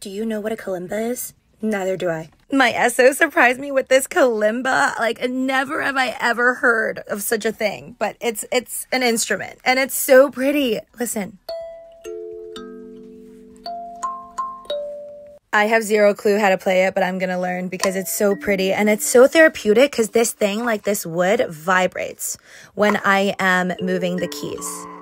Do you know what a kalimba is? Neither do I. My SO surprised me with this kalimba. Like never have I ever heard of such a thing, but it's it's an instrument and it's so pretty. Listen. I have zero clue how to play it, but I'm gonna learn because it's so pretty and it's so therapeutic because this thing, like this wood, vibrates when I am moving the keys.